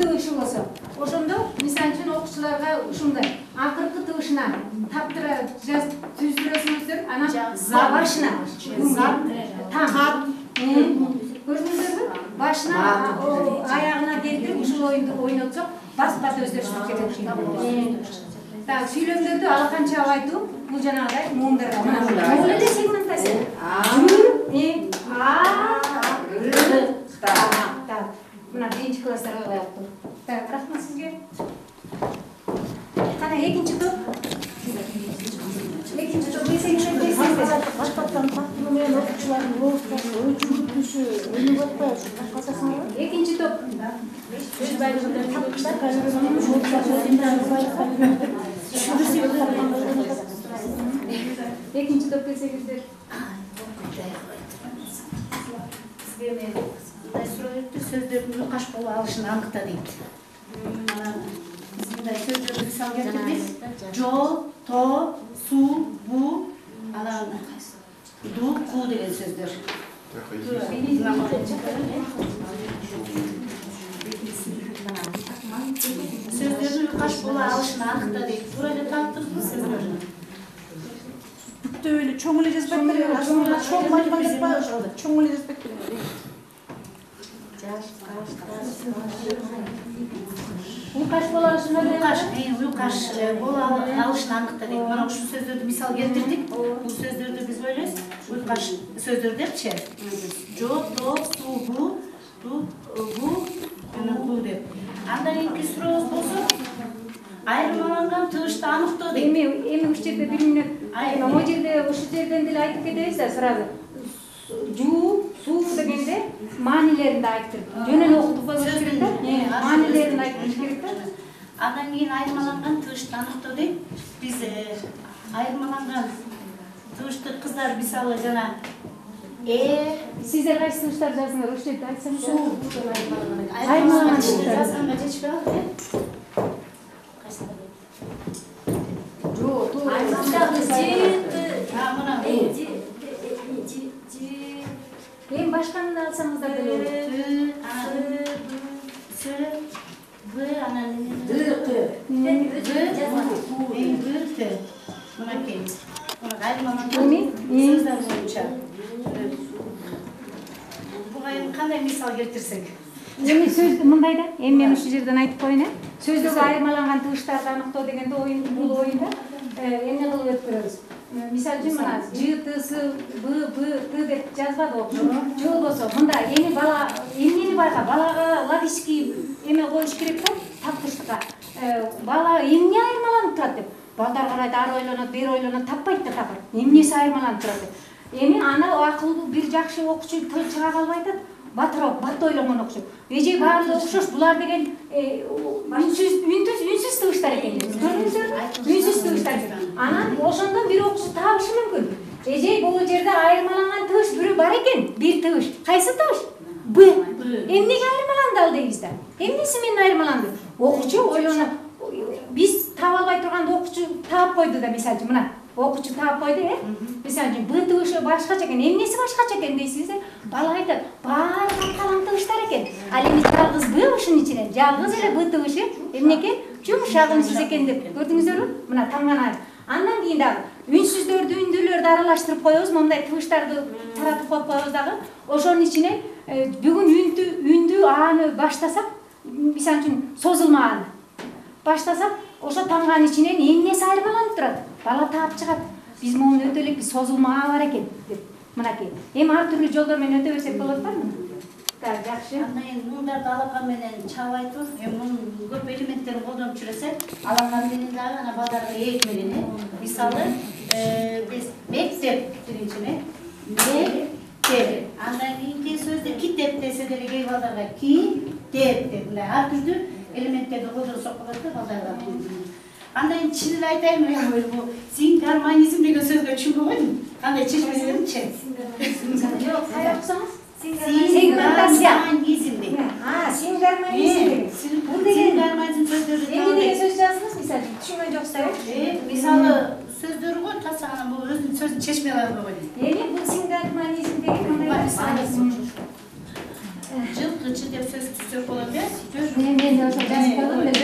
т тыбышы болсо ошондо мисалы үчүн окуучуларга ушундай акыркы тыбышынан таптыра жазып түздүрөсүңүздөр анан башына там. Көрдүңүздөрбү башына аягына келтирип ушул оюнду ойнотсок бат бат өздөштүрүп кетет так сүйлөмдөрдү ала канча айтуу бул жанагыдай муундарга мына могул эле сегментация Жу, и, а. Мына биринчи класстарга ылайыктуу так рахмат сизге кана экинчи топ экинчи топ башкаттан менен окуучулардын ой атпайбы топ экинчи топ келсеңиздер сөздөрдүн уйкаш боло алышын аныкта дейт анан биз мындай сөздөрдү мисал келтирдик жо то су бу анан ду ку деген сөздөр сөздөрдүн уйкаш боло алышын аныкта дейт туура эле таптыңызбы сөздөр бүттөп эле чоң эле жазбайт беле чоң айтпай жатпайбы ошол чоң эле жазбайт беле уйкаш боло алышын уйкаш уйкаш боло ал- алышын аныкта дейт мына ушул сөздөрдү мисал келтирдик бул сөздөрдү биз ойлойбуз уйкаш сөздөр депчи жо то су бу ду бу жана ку деп. Андан кийинки сурообуз болсо айырмаланган тыбышты аныктоо дейт эми эми ушул жерде бир мүнөт Ай, эми могу жерде ушул жерден деле айтып кетебиз да сразу. маанилерин да айтып жөн эле окутуп койбош керек да Э, маанилерин айтыш керек да андан кийин айырмаланган тыбышты аныктоо дейт биз э, айырмаланган тыбышты кыздар мисалы жана э сиздер кайсы тыбыштарды жаздыңар ушул жерде айтсаңыздар айырмаланган тыбыштар. жазганга жетишпей калды э башканы да алсаңыздар деле болот т анан с в анан г эми г т мынакей айырмаланган Эми? сөздөр боюнча буга эми кандай мисал келтирсек эми сөз мындай да эми мен ушул жерден айтып коеюн э сөздөгү айырмаланган тыбыштарды аныктоо дегенде оюн бул оюнда эмне кылып беребиз мисалы үчүн мына ж т с б б т деп жазбадыбы же болбосо мында эми бала эмнени байка балага логический эме коюш керек да таптыштыкка бала эмне айырмаланып турат деп балдар карайт ары ойлонот бери ойлонот таппайт да табат эмнеси айырмаланып турат деп. Эми аны акылдуу бир жакшы окуучу чыга калбай атат батыраак бат ойлонгон окшойт эже баары окшош булар деген үнсүз үнсүз үнсүз тыбыштар экен көрдүңүздөрбү үнсүз тыбыштар экен анан ошондон бир окуучу табышы мүмкүн эже бул жерде айырмаланган тыбыш бирөө бар экен бир тыбыш кайсы тыбыш б. Эмнеге айырмаланды ал дейбиз да эмнеси менен айырмаланды? Окуучу ойлонот биз таап албай турганда окуучу таап койду да мисалы үчүн мына. Окуучу таап койду э? Мисалы үчүн б башкача экен эмнеси башкача экен дейсиңиз э? Бала айтат баары каткалаң тыбыштар экен ал эми жалгыз б ушунун ичинен жалгыз эле б тыбышы эмне экен жумшак үнсүз экен деп. Көрдүңүздөрбү мына тамгана андан кийин дагы үнсүздөрдү үндүүлөрдү аралаштырып коебуз моундай тыбыштарды таратып коюп коебуз дагы. Ошонун ичинен э, бүгүн үнтү үндүү ааны баштасак мисалы үчүн созулма ааны баштасак ошо тамганын ичинен эмнеси айырмаланып турат бала таап чыгат биз могуну өтө элек созулма а бар экен деп мынакей эми ар түрдүү жолдор менен өтө берсек болот да так жакшы андан кийин муңдарды алакан менен чаап айтып эми мунун көп элементтерин колдонуп жүрөсөк алакан менен дагы анан балдарга ээк менен э мисалы э, биз мектеп биринчи э мектеп андан кийинки сөздө китеп десе деле кээ балдарга китеп деп мындай ар түрдүү элементтерди колдонсок болот да балдарга анда эми чын эле айтайын бул сингармонизм деген сөзгө түшүнбөй койдум кандай чечмесеңчи Жок, кайра окусаңыз. сингармонизм дейт А, сингармонизм деген. Бул деген сингармонизм сөздөрү эмне деген сөз жаздыңыз, мисалы үчүн түшүнгөн жоксуздар. Э, мисалы сөздөрү го тасагана бул өзүнүн сөзүн чечмей албай койдум Эми бул сингармонизм деген кандай мисалы. жылкычы деп сөз түзсөк болот э Мен мен ошо жазып койдум эле.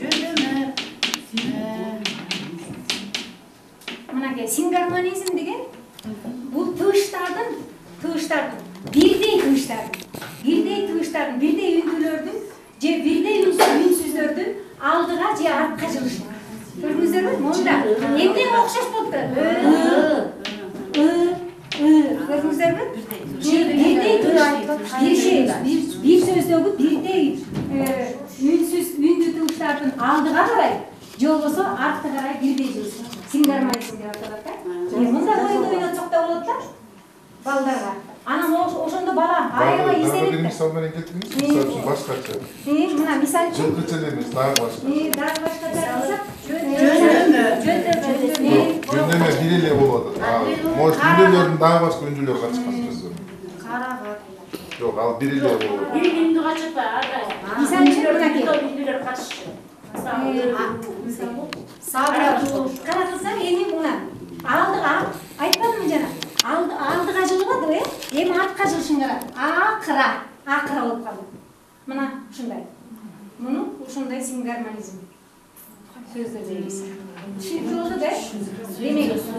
жөндөмө Мынакей сингармонизм деген бул тыгыштардын тыгыштардын бирдей тыгыштардын бирдей тыгыштардын бирдей үндүүлөрдүн же бирдей үнсүз- үнсүздөрдүн алдыга же артка жылышы. Көрдүңүздөрбү? Монда эмне окшош болуптур? ы, ы, көрдүңүздөрбү? Бир şey, сөздөгү бирдей э, үнсүз үндүү тыгыштардын алдыга карай же болбосо артка карай бирдей жылышы. Сингармонизм деп аталат да. Мындай ойунду ойнотсок да болот да балдарга. Анан ош- ошондо бала айрыла Дагы бир мисал менен келтириңиз. Мисалы үчүн башкача. Мына мисал үчүн Жылкыча эле эмес, дагы башка. э, дагы башкача айтсак, Жөндөмө. жөндөмө, жөндөмө. Жөндөмө бир эле болуп атат. Может, дагы башка үндүүлөр катышкан Жок, ал бир эле болуп атат. Бир күндү качырпай, андай. Мисал үчүн мынакей. Бирлер качышчы. сабыратуу Карасаң эми мына алдыга айтпадымбы жана алды алдыга жылбады э эми артка жылышын кара акыра акыра болуп калды мына ушундай муну ушундай сингармонизм сөздөр дейбиз түшүнүктүү болду да демек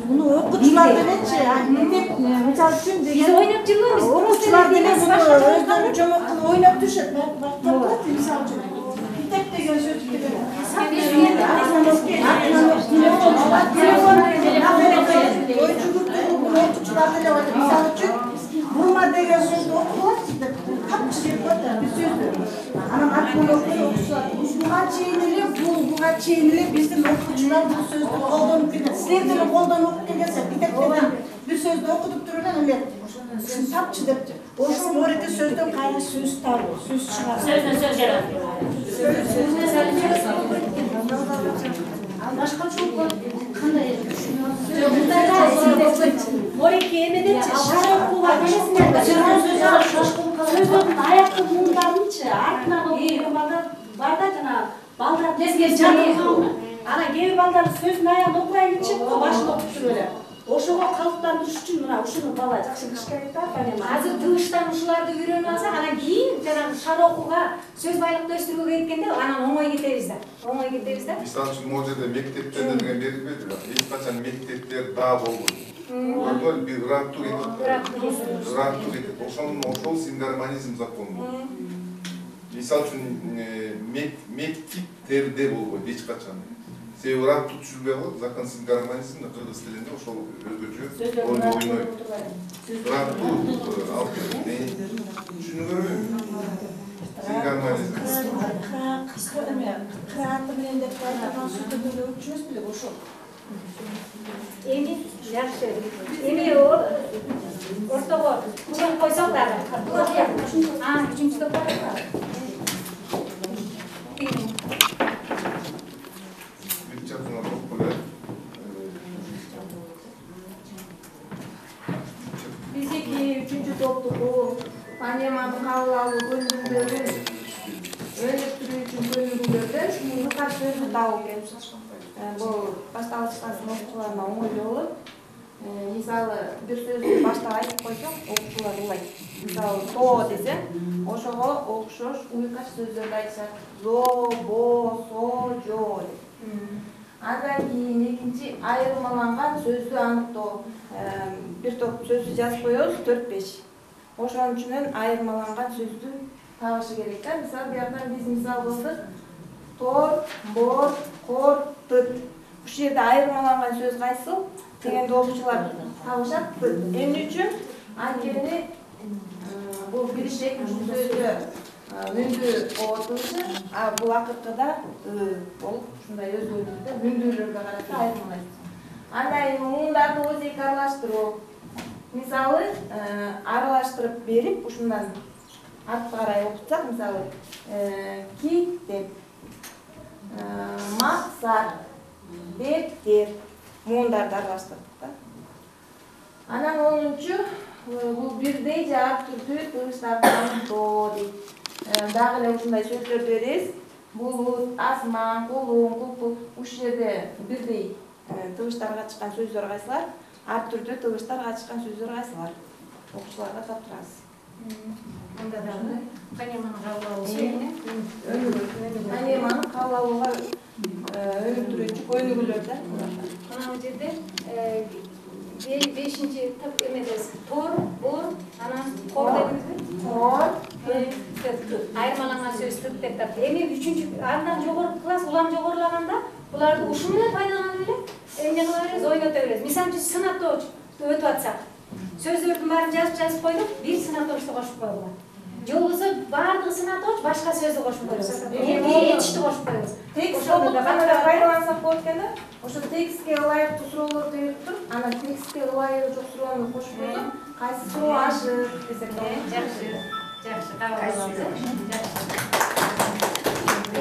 Bunu hukukçular da ne şey yani gidip mesela şimdi Biz oynakçılığımız. Hukukçular da ne bunu özden hocam hakkında oynap düşer. Bak bak tablat misalcı. Bir tek de gözüktü. Oyunculukta okul hukukçularda ne var? Misalcı. Bu madde gözüktü okul hukukçular. Kapçı yapıyorlar. Bir söz veriyorlar. Sözdür. Anam aklını okuyor okutçular. Buğa çeynili, bu buğa çeynili bizim okutçular bu sözü koldanıp gidiyor. Sizler de koldanıp gidiyorsa bitep degen bir sözde okudup dururlar öyle. Şunu tapçı depti. Oşun orada sözden kaynağı söz tar, söz çıkar. Сөздөн сөз жаратты. башкача болот кандай Мореке эмедечи аяктын муундарынчы артынан окуган балдар бар да жанагы балдар тезге жаткан анан кээ бир балдар сөздүн аягын окубайынчы башын окуп туруп эле ошого калыптандырыш үчүн мына ушуну бала жакшы билиш керек да понятно азыр тыгыштан ушуларды үйрөнүп алсак анан кийин жанагы шар окууга сөз байлыкты өстүрүүгө кеткенде анан оңой кетебиз да оңой кетебиз да Мисалы үчүн могул жерде мектептерде деген берилбейди бирок эч качан мектептер да болбойт. Бир ыраттуу кетет. Ошонун ошол сингармонизм закону. Мисалы үчүн э, мек- мектептерде болбойт эч качан. Себеби ыраттуу түшүлбөй калат, закон сингармонизм да кыргыз тилинде ошол өзгөчө ролду ойнойт. Ыраттуу э, алып келет. Түшүнүп көрбөйм. Сингармонизм. кырааты менен деп айтылган сөздөрдө өкчүбүз беле ошол эми жакшы. Эми ортого кооуп койсок дагыүчүнчү топ биздики үчүнчү топтуку анеманы кабыл алуу көнүөрү өнүктүрүү үчүн көнүгүүлөрдүсөзү э, бул Э, Бул башталышкасын окуучуларына оңой болот. Э, Мисалы бир сөздү башта айтып койсок, окуучулар улайт. Мисалы то десем, ошого окшош уйкаш сөздөрдү айтышат. Зо, бо, со, жо деп. Андан кийин экинчи айырмаланган сөздү аныктоо. Эм, Бир топ сөздү жазып коебуз, төрт беш. Ошонун үчүнөн айырмаланган сөздү табышы керек да. Мисалы, бияктан биз мисал кылдык. Тор, бор, кор, тыт. Ушул жерде айырмаланган сөз кайсыл дегенди окуучулар табышат. Эмне үчүн? Анткени э, бул биришек ушул сөздү э, үндү отурушу, а бул акыркыда ы болуп ушундай өзгөрүүдө үндүүлөргө карата айырмалайт. Андан кийин муундарды эки аралаштыруу. Мисалы, э, аралаштырып берип, ушундан артка карай окутсак, мисалы, э, кит деп, э, максат, беттер муундарды аралаштырдык да анан онунчу э, бул бирдей же ар түрдүү тыгычтарды аныктоо дейт Э, дагы эле ушундай сөздөрдү беребиз. Булут асман кулун кулпул ушул жерде бирдей э, тыгычтарга чыккан сөздөр кайсылар ар түрдүү тыгычтарга чыккан сөздөр кайсылар окуучуларга таптырабыз Анда дагы фонеманы кабыл алуу фонеманы кабыл алууга өнүктүрүүчү көнүгүүлөр да Мына бул жерде э, бе- бешинчи тып эмедес тор, бор, анан кор дедиңизби? кор айырмаланган сөз тып деп тапты. Эми үчүнчү андан жогорку класс улам жогорулаганда буларды ушун менен пайдаланып эле эмне кыла беребиз, ойното беребиз. Мисалы үчүн сынаптоо өтүп атсак, сөздөрдүн баарын жазып жазып койдук, бир сынаптоочту кошуп койгула. Же болбосо баардыгы сынаптооч башка сөздү кошуп коебуз. Этишти кошуп коебуз. текст пайдалансак болот экен да ошо текстке ылайыктуу суроолорду берип туруп анан текстке ылайыгы жок суроону кошуп койсок кайсы суроо ашык десек болот жакшы, жакшы, кабыл алабыз. Жакшы.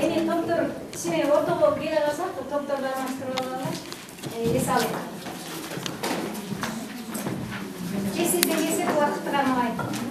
Эми топтор кичине ортого келе калсак, топторду алмаштырып алалы. Эс алып. Кесилден кесип убакытты.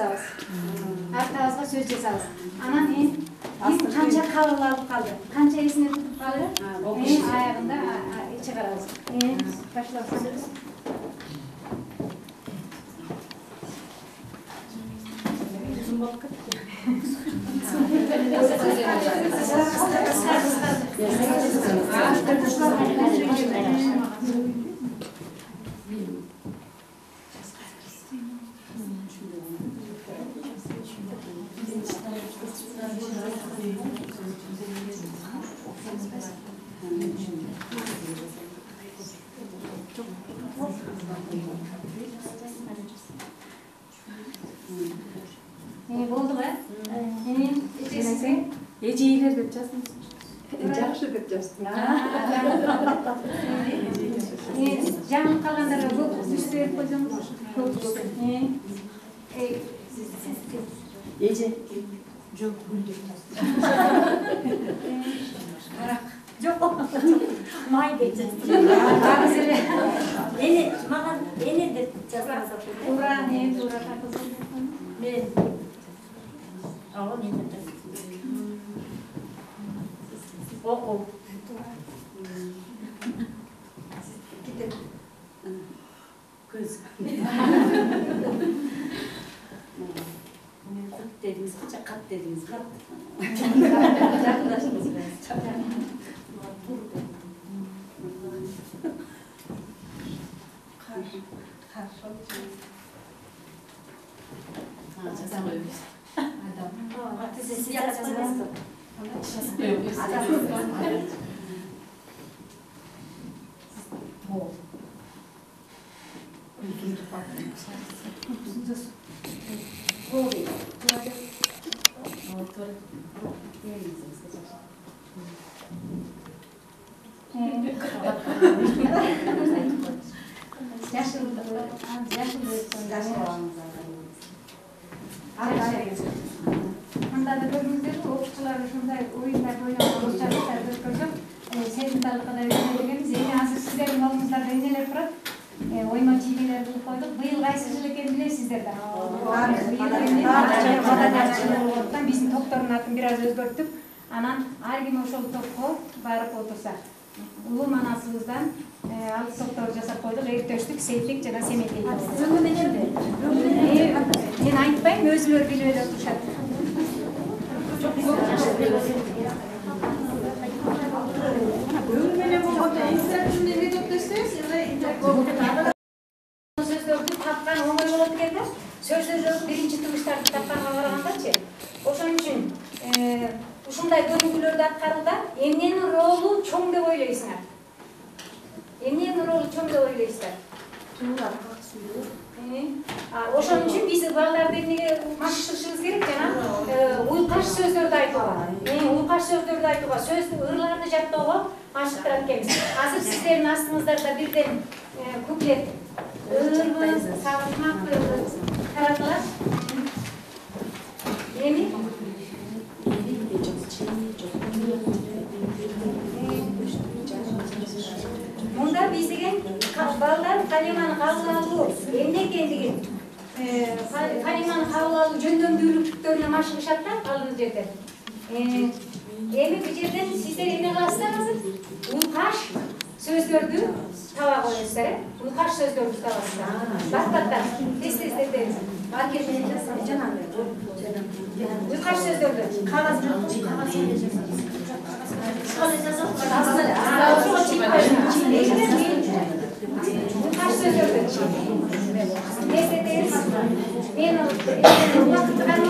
жазабыз аркабызга сөз жазабыз анан ким канча кабыл алып калды эми болдуго э эми эжейлер деп жаздыңыз жакшы деп жаздым калгандарга көп берип койсоңуз эже жок гүл деп жок май деп Эне, маған эне деп жазғанса туура не туура Sehr schön, sehr schön, sehr schön. өзгөртүп анан ар ким ошол топко барып отурса улуу манасыбыздан ал топтор жасап койдук эртөштүк сейтик жана семендей өңү менен мен айтпайм өзүлөрү билип эле отурушат өңү менен болгондо интерактивный метод десеңиз сөздөрдү тапкан оңой болот экен да сөздөрдөгү биринчи тубуштарды тапканга карагандачы аткарууда эмненин ролу чоң деп ойлойсуңар эмненин ролу чоң деп ойлойсуздар ошон үчүн биз балдарды эмнеге машыктырышыбыз керек жана уйкаш сөздөрдү айтууга уйкаш сөздөрдү айтууга сөз ырларды жаттоого машыктырат экенбиз азыр сиздердин астыңыздарда бирден куплет ырбы сагынмакпы таратылат Kariman havlalı cündüm büyülüktüklerine maşık şartlar kaldığınız yerden. Emi bir yerden sizler emine kalsanız uykaş sözlerdü tava koyuyorsunuz. Uykaş sözlerdü tavasına. Bak bak bak. Tez tez tez tez. Market Uykaş sözlerdü. Kavaz yok. Kavaz Kaç sözlerdü? Neyse değil. Y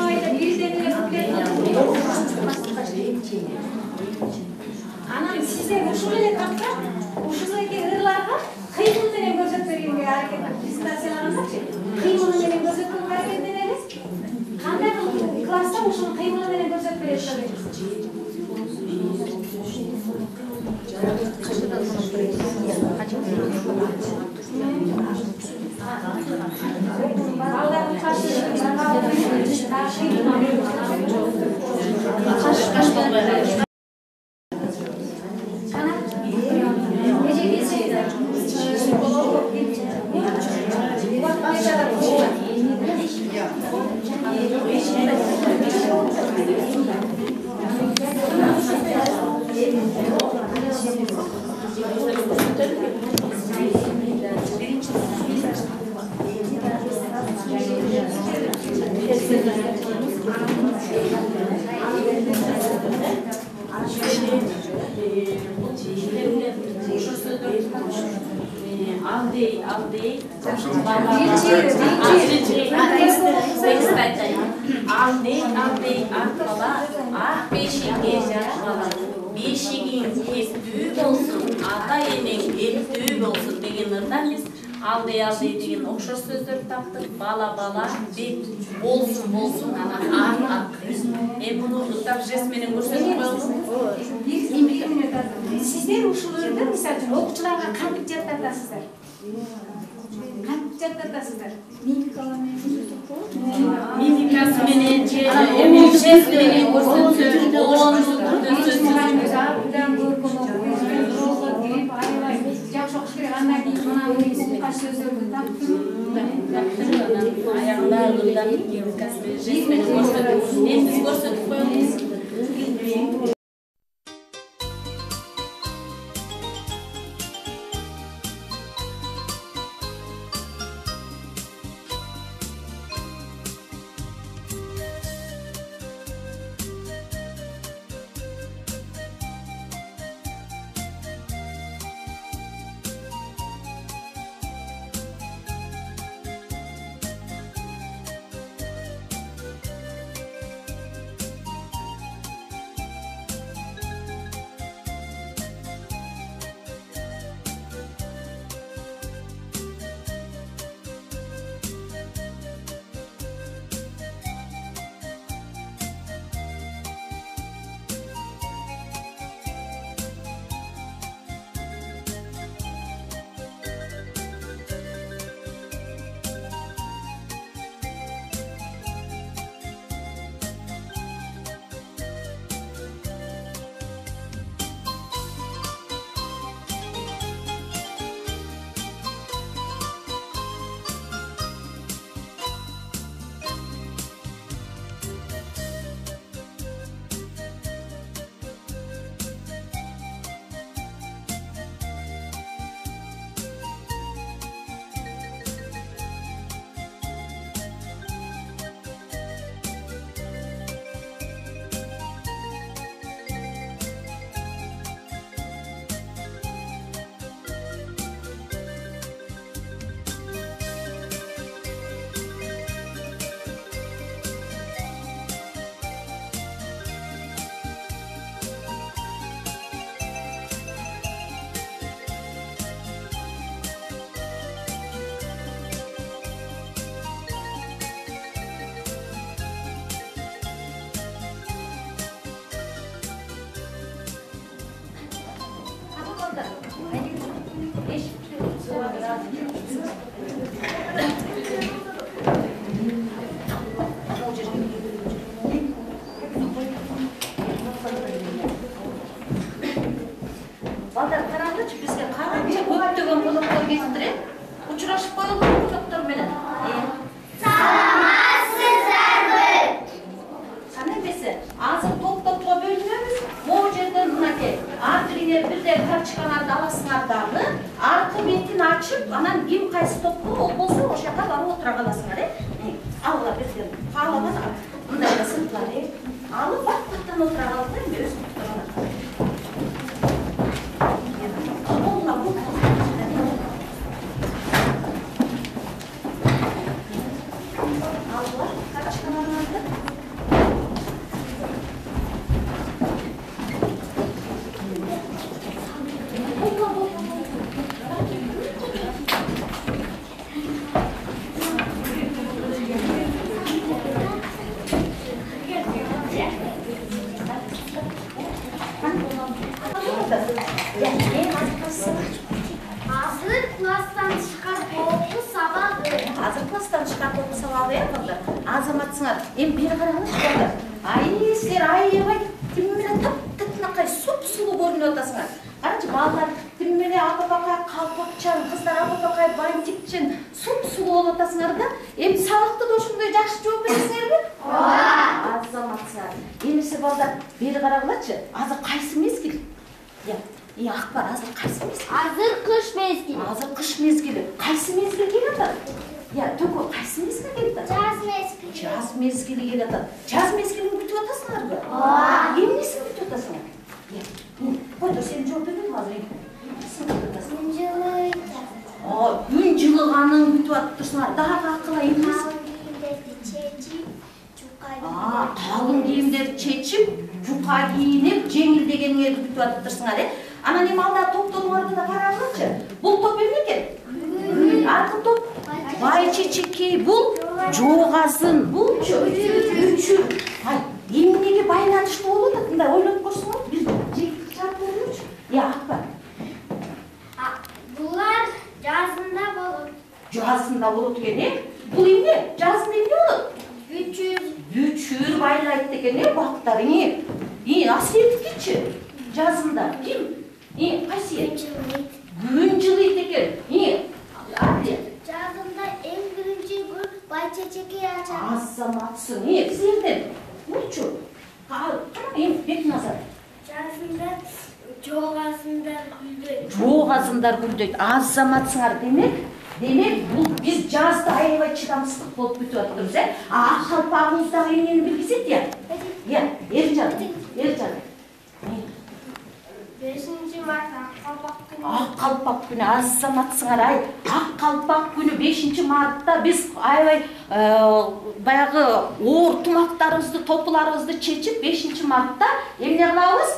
Бала бет болсын болсын, анан ак ак. Эми муну ытап жест менен көрсөтүп коелу. сиздер ушул өрдү мисалы үчүн окуучуларга кантип жаттатасыздар. Кантип жаттатасыздар Мимикасы менен же жест менен көрсөтсө, кирип аябай жакшы окуш керек андан кийин ayaklarından yıl бириңер бирдей карточкаңарды аласыңар дагы аркы бетин ачып анан ким кайсы топко ол болсо ошол жака барып отура каласыңар э? Алла берген каалаган мындай да сыйкылар э? Алып баттан отура өзүң отура калат Алла, бұл Алла, карточкаларыңызды Hazır klastan çıkar okul sabahı. азыр класстан чыгат окуса алып э балдар азаматсыңар эми бери караңызчы балдар ай силер аябай тим менен таптытынакай суп сулуу көрүнүп атасыңар карачы балдар тим менен апапакай калпакчан кыздар апапакай бантикчен суп сулуу болуп атасыңар да эми сабакты да ошондой жакшы жооп бересиңерби ооба азаматсыңар эмесе балдар бери карагылачы азыр кайсы мезгил и акбар азыр кайсы мезгил Hazır kış mezgili. азыр кыш мезгили кайсы мезгил келатат я төкө кайсы мезгил келатат Caz mezgili. жаз келатат жаз мезгилин күтүп атасыңарбы ооба эмнесин күтүп атасыңар койдо сен жооп бербедиң азыр эмнесин күтүп атасың Mıncılık. Aa, күн жылыганын күтүп атып турсуңар дагы акыла эмнеси Kavgiyimdeki çeçi. Çukay. Aa, калың кийимдерди чечип жука кийинип жеңилдегениңерди күтүп атып турсуңар э анан эми алда топтооңорду да карагылачы бул топ эмне экен аркы топ бай чечекей бул жоогазын булчу үчүр ай эмнеге байланыштуу болуп атат мындай ойлонуп көрсөңөр бир чыгарып көрүңүчү э акбар Bunlar cazında olur. жазында болот экен э бул эмне жазында эмне болот 300. Бүчүр байлайт экен э бактарыңы. И асиеткичи жазында ким? И кайсы? Mıncılık. Күн жылыйт экен. И Абди Cazında en birinci gün bahçe çekeği açar. азаматсың. И силерден мурчу. Кана эми бет назар. Cazında çoğasında güldür. Жоогазындар гүлдөйт. Азаматсыңар демек Демек бул биз жазда аябай чыдамсыздык болуп бүтүп атабыз э. А ак калпагыңыз дагы эмнени билгизет я? Эржан, Эржан. Beşinci Mart Kalpak günü. ак калпак күнү азаматсыңар ай ак калпак күнү бешинчи мартта биз аябай баягы оор тумактарыбызды топуларыбызды чечип бешинчи мартта эмне кылабыз